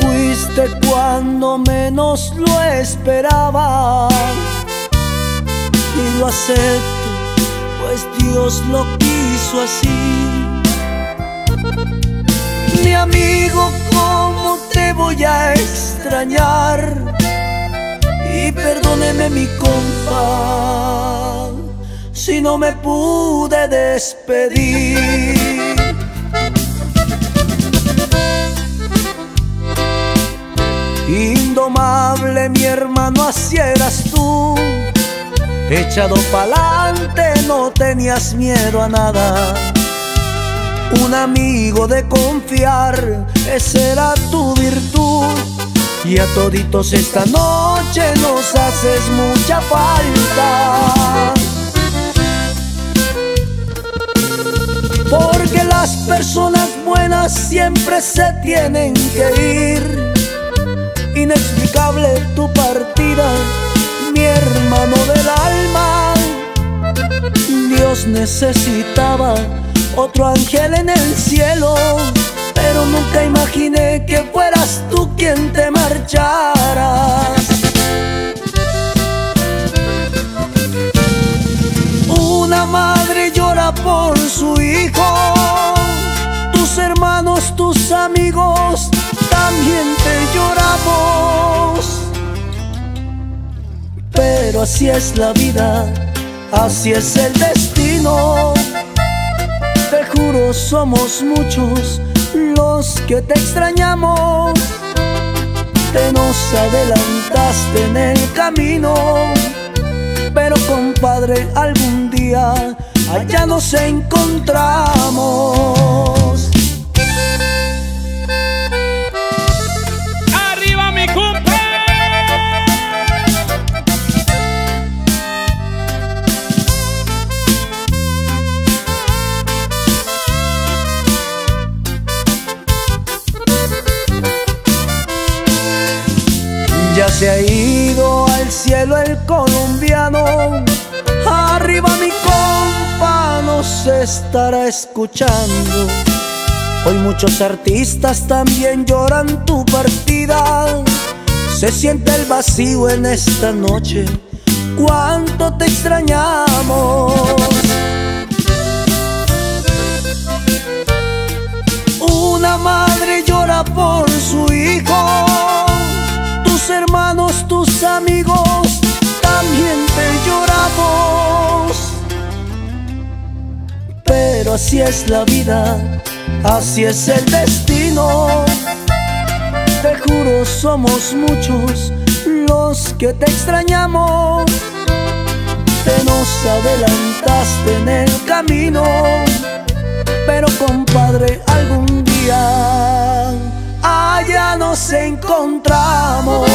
fuiste cuando menos lo esperaba y lo acepto, pues Dios lo quiso así. Mi amigo, ¿cómo te voy a extrañar? Y perdóneme mi compa, si no me pude despedir. Indomable mi hermano, así eras tú. Echado pa'lante, no tenías miedo a nada. Un amigo de confiar, esa era tu virtud. Y a toditos esta noche nos haces mucha falta. Porque las personas buenas siempre se tienen que ir tu partida, mi hermano del alma. Dios necesitaba otro ángel en el cielo, pero nunca imaginé que fueras tú quien te marcharas. Una madre llora por su hijo, hermanos, tus amigos también te lloramos. Pero así es la vida, así es el destino. Te juro, somos muchos los que te extrañamos. Te nos adelantaste en el camino. Pero compadre, algún día allá nos encontramos. Se ha ido al cielo el colombiano, arriba mi compa nos estará escuchando. Hoy muchos artistas también lloran tu partida, se siente el vacío en esta noche, cuánto te extrañamos. Una madre llora por su hijo tus amigos, también te lloramos. Pero así es la vida, así es el destino. Te juro, somos muchos los que te extrañamos. Te nos adelantaste en el camino, pero compadre, algún día allá nos encontramos.